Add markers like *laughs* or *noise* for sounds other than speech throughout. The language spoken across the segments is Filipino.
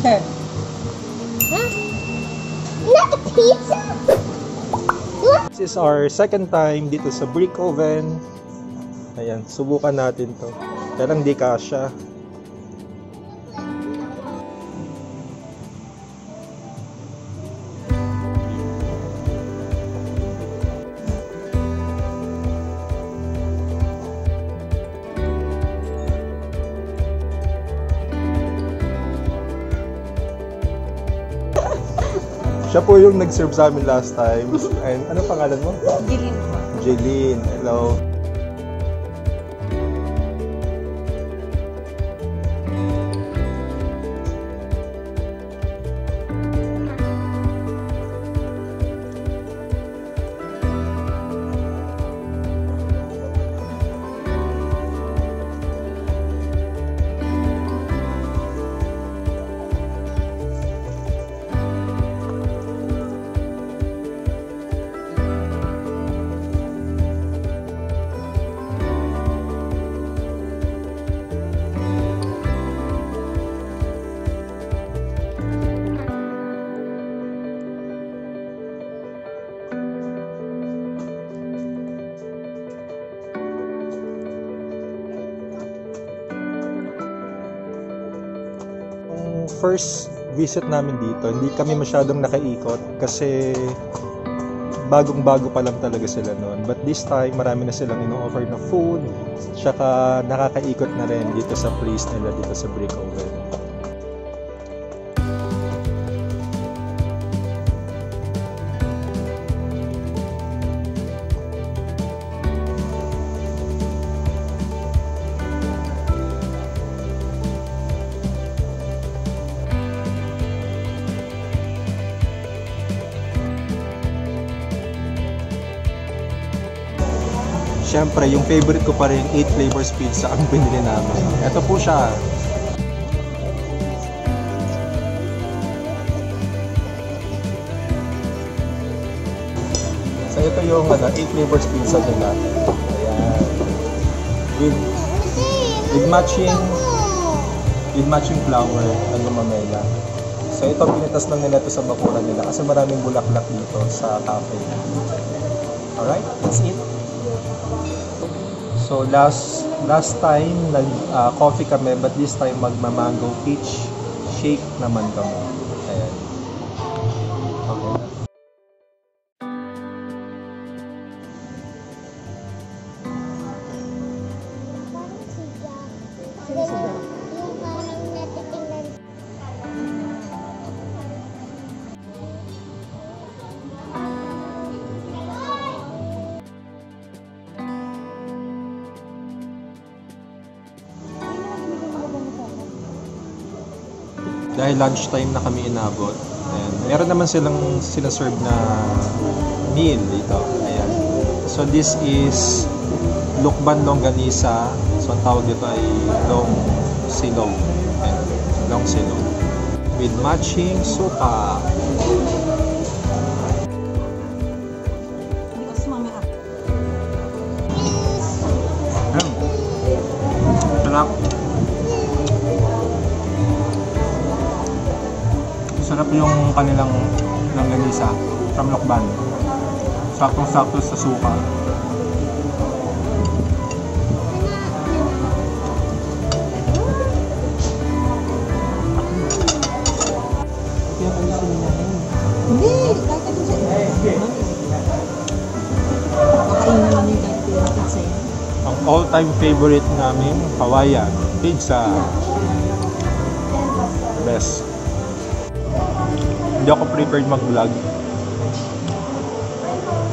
Huh? Not a pizza? What? This is our second time dito sa brick oven. Ayan, subukan natin to. Pero hindi kasha. Siya po yung nag-serve sa amin last time. And ano pangalan mo? Po. Jeline. Hello. First visit namin dito, hindi kami masyadong nakaikot kasi bagong-bago pa lang talaga sila noon. But this time, marami na silang ino-offer na food, tsaka nakakaikot na rin dito sa place nila dito sa Brick Siyempre, yung favorite ko pa rin, 8 flavors pizza ang binili namin. Ito po siya. So ito yung ano, 8 flavors pizza nila. Ayan. With, with matching with matching flour ng lumamela. So ito pinitas lang nila ito sa bakuran nila kasi maraming bulaklak dito sa cafe. Alright, that's it. So last last time nag ah, coffee kami but this time magma-mango peach shake naman kami. Dahil lunchtime na kami inabot. And meron naman silang sinaserve na meal dito. Ayan. So this is Lukban Longganisa. So ang tawag dito ay Long Silong. Ayan. Long Silong. With matching suka. Sarap. Sarap yung kanilang langganisa from Lokban. Saktong-sakto sa suka. Hindi! Kahit ano siya. Kakain naman yung kahit. Ang all-time favorite namin, Hawaiian pizza. Best. Hindi ako prepared mag-vlog.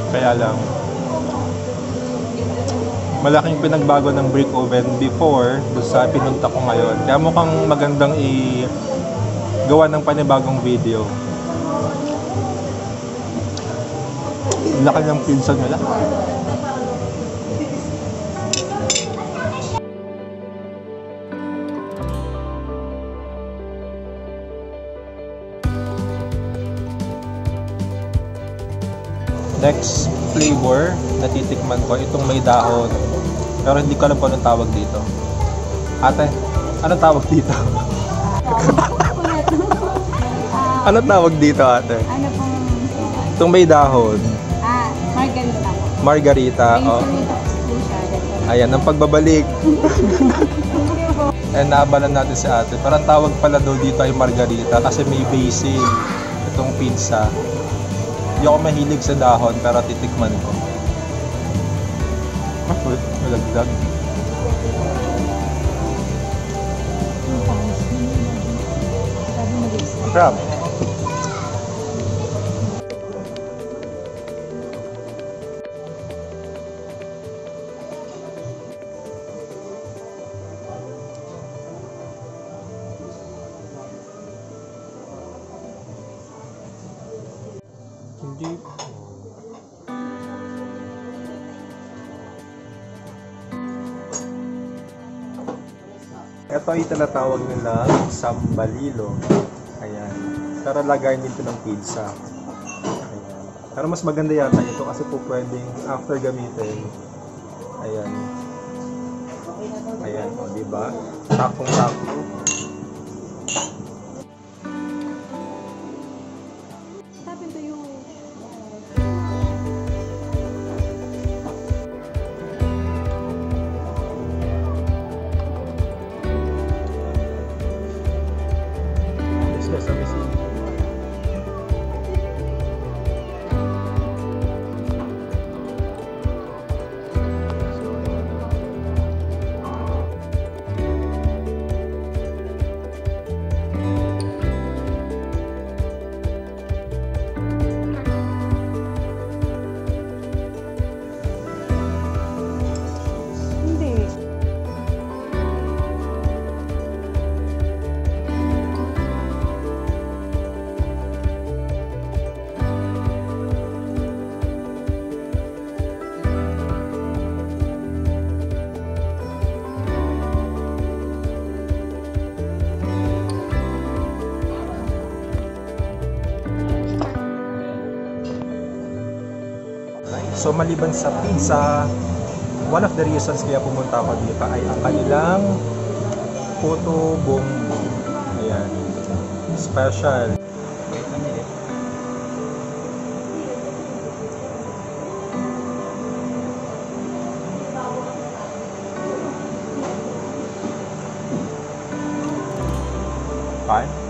Kaya lang, malaking pinagbago ng brick oven before do sa pinunta ko ngayon. Kaya mukhang magandang i gawa ng panibagong video. Laki ng pizza nila. Next flavor na titikman ko, itong may dahon. Pero hindi ko alam kung anong tawag dito. Ate, anong tawag dito? *laughs* Coconut. Ano tawag dito ate? Ano pong? Itong may dahon. Ah, margarita. Margarita. May Oh. Ayan, ang pagbabalik. And naabalan natin si ate. Parang tawag pala daw dito ay margarita kasi may basil. Itong pizza. Hindi ako mahilig sa dahon pero titikman ko. Ah, malagdag. Crab. Ito ay tinatawag nila sambalilo. Ayan. Pero lagayin dito ng pizza. Ayan. Pero mas maganda yata ito kasi po pwedeng after gamitin. Ayan. Ayan, o, di ba? So maliban sa pizza, one of the reasons kaya pumunta ako dito ay ang kanilang photo bombo. Ayan. Special. Wait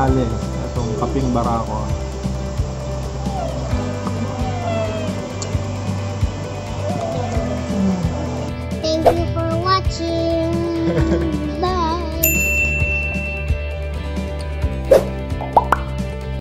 finale itong kaping barako Thank you for watching. Bye. *laughs*